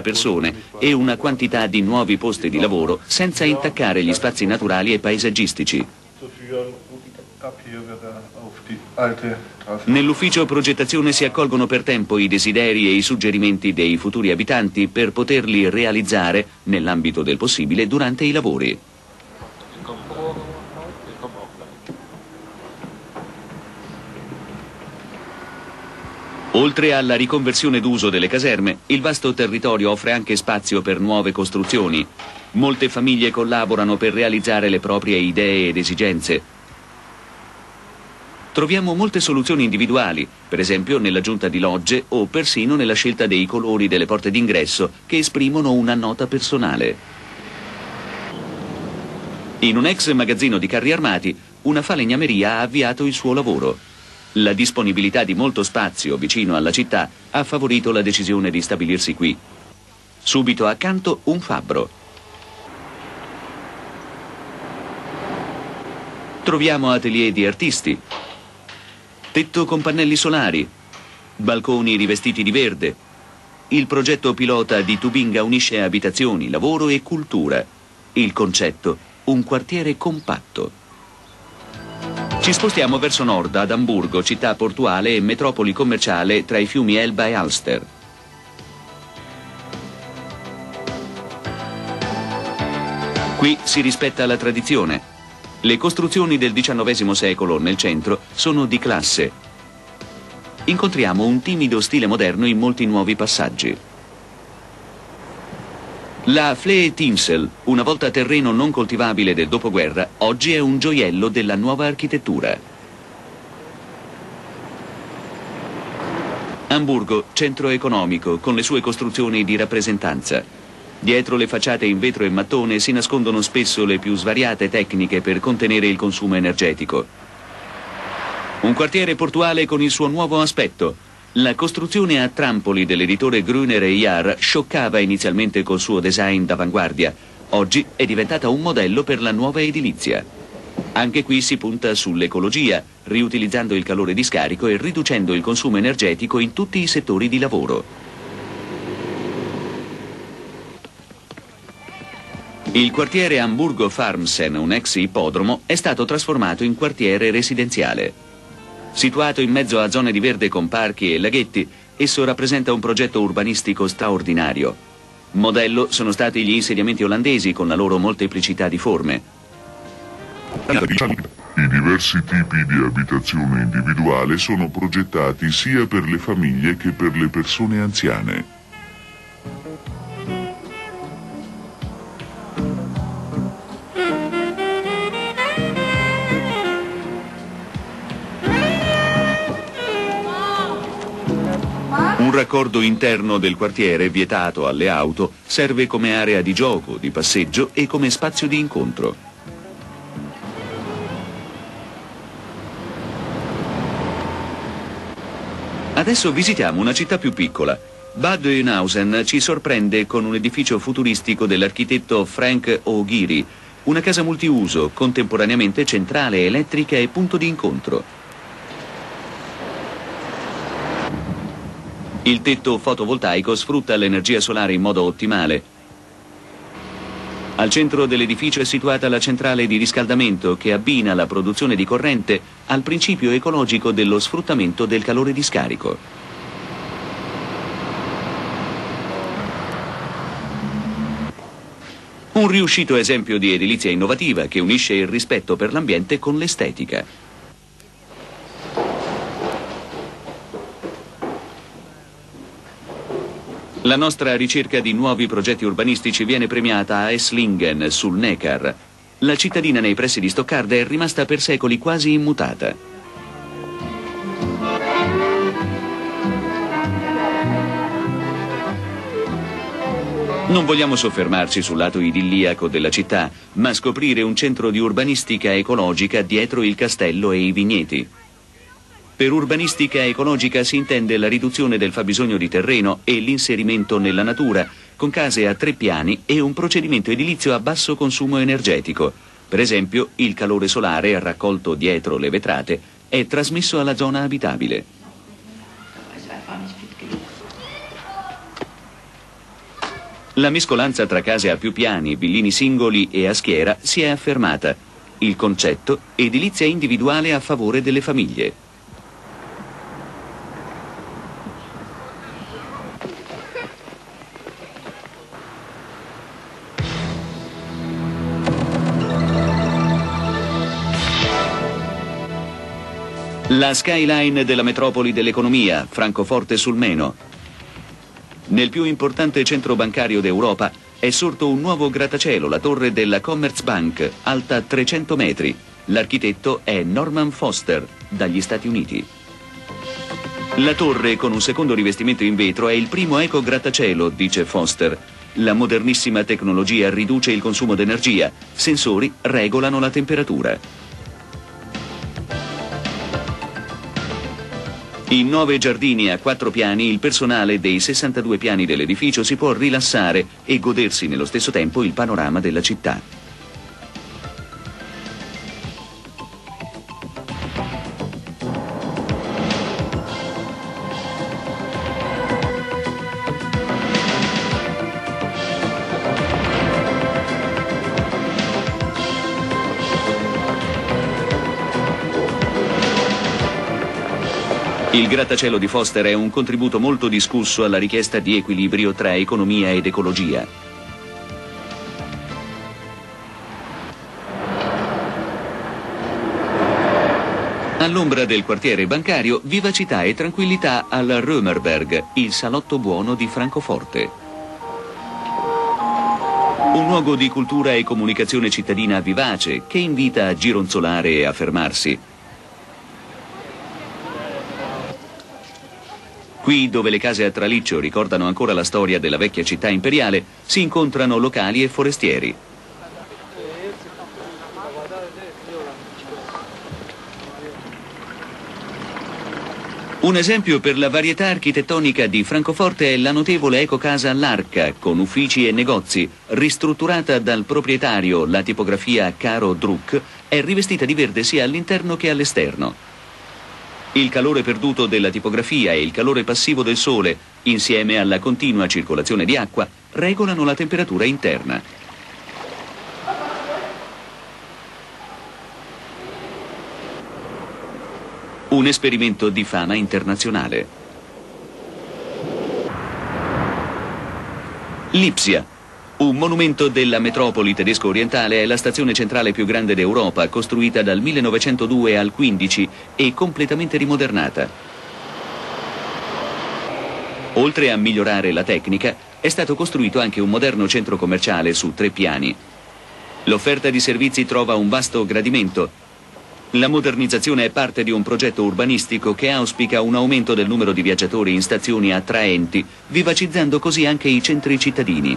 persone e una quantità di nuovi posti di lavoro senza intaccare gli spazi naturali e paesaggistici. Nell'ufficio progettazione si accolgono per tempo i desideri e i suggerimenti dei futuri abitanti per poterli realizzare, nell'ambito del possibile, durante i lavori. Oltre alla riconversione d'uso delle caserme, il vasto territorio offre anche spazio per nuove costruzioni. Molte famiglie collaborano per realizzare le proprie idee ed esigenze. Troviamo molte soluzioni individuali, per esempio nell'aggiunta di logge o persino nella scelta dei colori delle porte d'ingresso che esprimono una nota personale. In un ex magazzino di carri armati, una falegnameria ha avviato il suo lavoro. La disponibilità di molto spazio vicino alla città ha favorito la decisione di stabilirsi qui. Subito accanto un fabbro. Troviamo atelier di artisti, tetto con pannelli solari, balconi rivestiti di verde. Il progetto pilota di Tubinga unisce abitazioni, lavoro e cultura. Il concetto, un quartiere compatto. Ci spostiamo verso nord ad Amburgo, città portuale e metropoli commerciale tra i fiumi Elba e Ulster. Qui si rispetta la tradizione. Le costruzioni del XIX secolo nel centro sono di classe. Incontriamo un timido stile moderno in molti nuovi passaggi. La Flee Tinsel, una volta terreno non coltivabile del dopoguerra, oggi è un gioiello della nuova architettura. Amburgo, centro economico, con le sue costruzioni di rappresentanza. Dietro le facciate in vetro e mattone si nascondono spesso le più svariate tecniche per contenere il consumo energetico. Un quartiere portuale con il suo nuovo aspetto, la costruzione a trampoli dell'editore Gruner e Jahr scioccava inizialmente col suo design d'avanguardia. Oggi è diventata un modello per la nuova edilizia. Anche qui si punta sull'ecologia, riutilizzando il calore di scarico e riducendo il consumo energetico in tutti i settori di lavoro. Il quartiere Hamburgo Farmsen, un ex ippodromo, è stato trasformato in quartiere residenziale. Situato in mezzo a zone di verde con parchi e laghetti, esso rappresenta un progetto urbanistico straordinario. Modello sono stati gli insediamenti olandesi con la loro molteplicità di forme. I diversi tipi di abitazione individuale sono progettati sia per le famiglie che per le persone anziane. Un raccordo interno del quartiere, vietato alle auto, serve come area di gioco, di passeggio e come spazio di incontro. Adesso visitiamo una città più piccola. Bad Oeynhausen ci sorprende con un edificio futuristico dell'architetto Frank O'Ghiri, una casa multiuso, contemporaneamente centrale, elettrica e punto di incontro. Il tetto fotovoltaico sfrutta l'energia solare in modo ottimale. Al centro dell'edificio è situata la centrale di riscaldamento che abbina la produzione di corrente al principio ecologico dello sfruttamento del calore di scarico. Un riuscito esempio di edilizia innovativa che unisce il rispetto per l'ambiente con l'estetica. La nostra ricerca di nuovi progetti urbanistici viene premiata a Esslingen, sul Neckar. La cittadina nei pressi di Stoccarda è rimasta per secoli quasi immutata. Non vogliamo soffermarci sul lato idilliaco della città, ma scoprire un centro di urbanistica ecologica dietro il castello e i vigneti. Per urbanistica ecologica si intende la riduzione del fabbisogno di terreno e l'inserimento nella natura, con case a tre piani e un procedimento edilizio a basso consumo energetico. Per esempio, il calore solare raccolto dietro le vetrate è trasmesso alla zona abitabile. La mescolanza tra case a più piani, villini singoli e a schiera si è affermata. Il concetto edilizia individuale a favore delle famiglie. La skyline della metropoli dell'economia, Francoforte sul Meno. Nel più importante centro bancario d'Europa è sorto un nuovo grattacielo, la torre della Commerzbank, alta 300 metri. L'architetto è Norman Foster, dagli Stati Uniti. La torre, con un secondo rivestimento in vetro, è il primo eco grattacielo, dice Foster. La modernissima tecnologia riduce il consumo d'energia, sensori regolano la temperatura. In nove giardini a quattro piani il personale dei 62 piani dell'edificio si può rilassare e godersi nello stesso tempo il panorama della città. Grattacielo di Foster è un contributo molto discusso alla richiesta di equilibrio tra economia ed ecologia. All'ombra del quartiere bancario, vivacità e tranquillità al Römerberg, il salotto buono di Francoforte. Un luogo di cultura e comunicazione cittadina vivace che invita a gironzolare e a fermarsi. Qui, dove le case a traliccio ricordano ancora la storia della vecchia città imperiale, si incontrano locali e forestieri. Un esempio per la varietà architettonica di Francoforte è la notevole ecocasa L'Arca, con uffici e negozi, ristrutturata dal proprietario, la tipografia Caro Druck, è rivestita di verde sia all'interno che all'esterno. Il calore perduto della tipografia e il calore passivo del sole, insieme alla continua circolazione di acqua, regolano la temperatura interna. Un esperimento di fama internazionale. Lipsia, un monumento della metropoli tedesco-orientale è la stazione centrale più grande d'Europa, costruita dal 1902 al 15 e completamente rimodernata. Oltre a migliorare la tecnica, è stato costruito anche un moderno centro commerciale su tre piani. L'offerta di servizi trova un vasto gradimento. La modernizzazione è parte di un progetto urbanistico che auspica un aumento del numero di viaggiatori in stazioni attraenti, vivacizzando così anche i centri cittadini.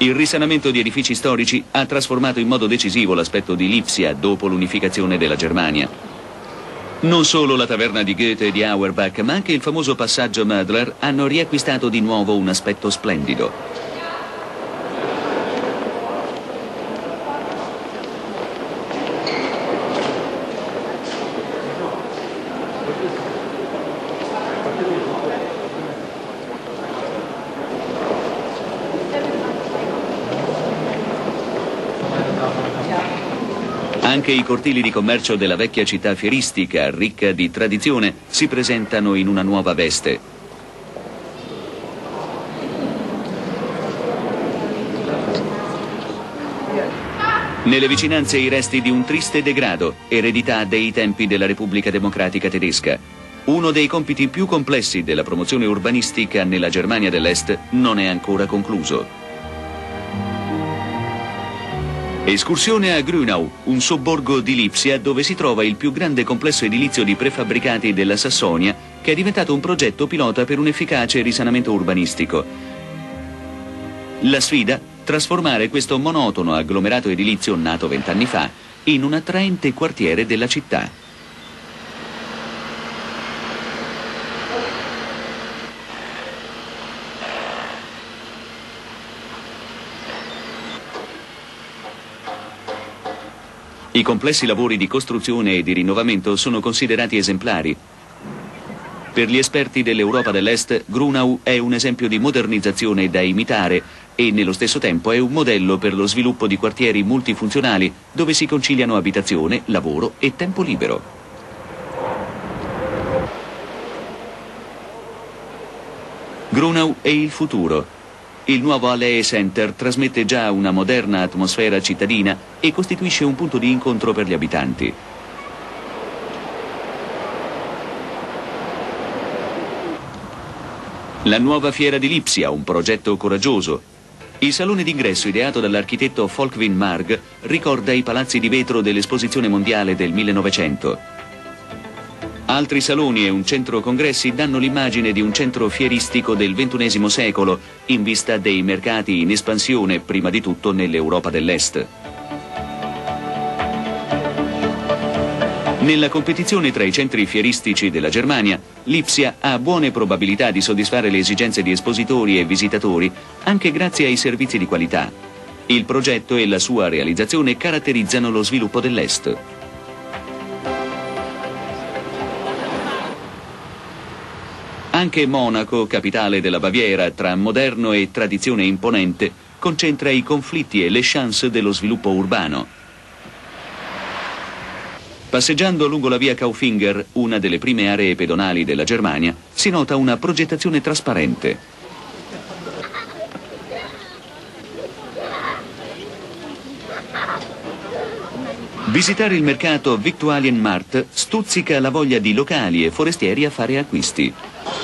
Il risanamento di edifici storici ha trasformato in modo decisivo l'aspetto di Lipsia dopo l'unificazione della Germania. Non solo la taverna di Goethe e di Auerbach, ma anche il famoso passaggio Mödler hanno riacquistato di nuovo un aspetto splendido. Anche i cortili di commercio della vecchia città fieristica, ricca di tradizione, si presentano in una nuova veste. Nelle vicinanze i resti di un triste degrado, eredità dei tempi della Repubblica Democratica Tedesca. Uno dei compiti più complessi della promozione urbanistica nella Germania dell'Est non è ancora concluso. Escursione a Grünau, un sobborgo di Lipsia dove si trova il più grande complesso edilizio di prefabbricati della Sassonia, che è diventato un progetto pilota per un efficace risanamento urbanistico. La sfida? Trasformare questo monotono agglomerato edilizio nato vent'anni fa in un attraente quartiere della città. Complessi lavori di costruzione e di rinnovamento sono considerati esemplari. Per gli esperti dell'Europa dell'Est, Grunau è un esempio di modernizzazione da imitare e nello stesso tempo è un modello per lo sviluppo di quartieri multifunzionali dove si conciliano abitazione, lavoro e tempo libero. Grunau è il futuro. Il nuovo Allee Center trasmette già una moderna atmosfera cittadina e costituisce un punto di incontro per gli abitanti. La nuova fiera di Lipsia, un progetto coraggioso. Il salone d'ingresso ideato dall'architetto Folkwin Marg ricorda i palazzi di vetro dell'esposizione mondiale del 1900. Altri saloni e un centro congressi danno l'immagine di un centro fieristico del XXI secolo in vista dei mercati in espansione, prima di tutto nell'Europa dell'Est. Nella competizione tra i centri fieristici della Germania, Lipsia ha buone probabilità di soddisfare le esigenze di espositori e visitatori, anche grazie ai servizi di qualità. Il progetto e la sua realizzazione caratterizzano lo sviluppo dell'Est. Anche Monaco, capitale della Baviera, tra moderno e tradizione imponente, concentra i conflitti e le chance dello sviluppo urbano. Passeggiando lungo la via Kaufinger, una delle prime aree pedonali della Germania, si nota una progettazione trasparente. Visitare il mercato Victualienmarkt stuzzica la voglia di locali e forestieri a fare acquisti.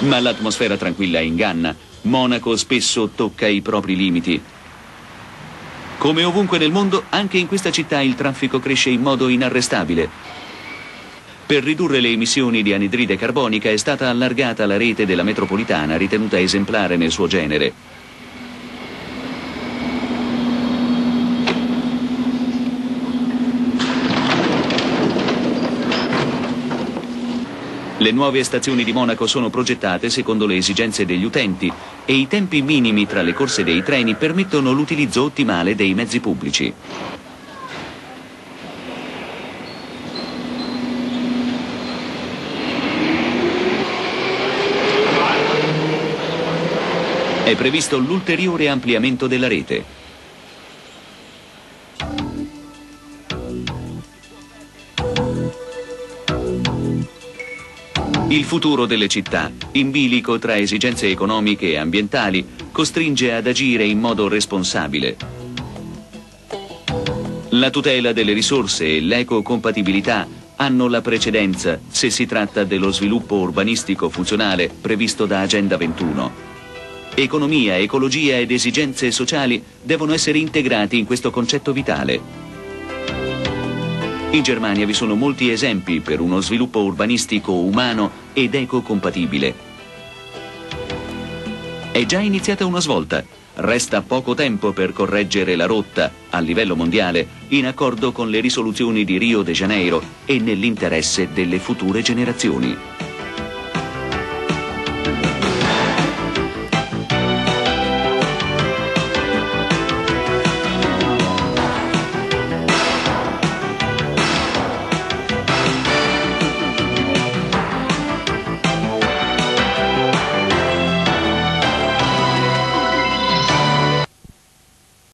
Ma l'atmosfera tranquilla inganna. Monaco spesso tocca i propri limiti. Come ovunque nel mondo, anche in questa città il traffico cresce in modo inarrestabile. Per ridurre le emissioni di anidride carbonica è stata allargata la rete della metropolitana, ritenuta esemplare nel suo genere. Le nuove stazioni di Monaco sono progettate secondo le esigenze degli utenti e i tempi minimi tra le corse dei treni permettono l'utilizzo ottimale dei mezzi pubblici. È previsto l'ulteriore ampliamento della rete. Il futuro delle città, in bilico tra esigenze economiche e ambientali, costringe ad agire in modo responsabile. La tutela delle risorse e l'ecocompatibilità hanno la precedenza se si tratta dello sviluppo urbanistico funzionale previsto da Agenda 21. Economia, ecologia ed esigenze sociali devono essere integrati in questo concetto vitale. In Germania vi sono molti esempi per uno sviluppo urbanistico umano ed ecocompatibile. È già iniziata una svolta. Resta poco tempo per correggere la rotta a livello mondiale in accordo con le risoluzioni di Rio de Janeiro e nell'interesse delle future generazioni.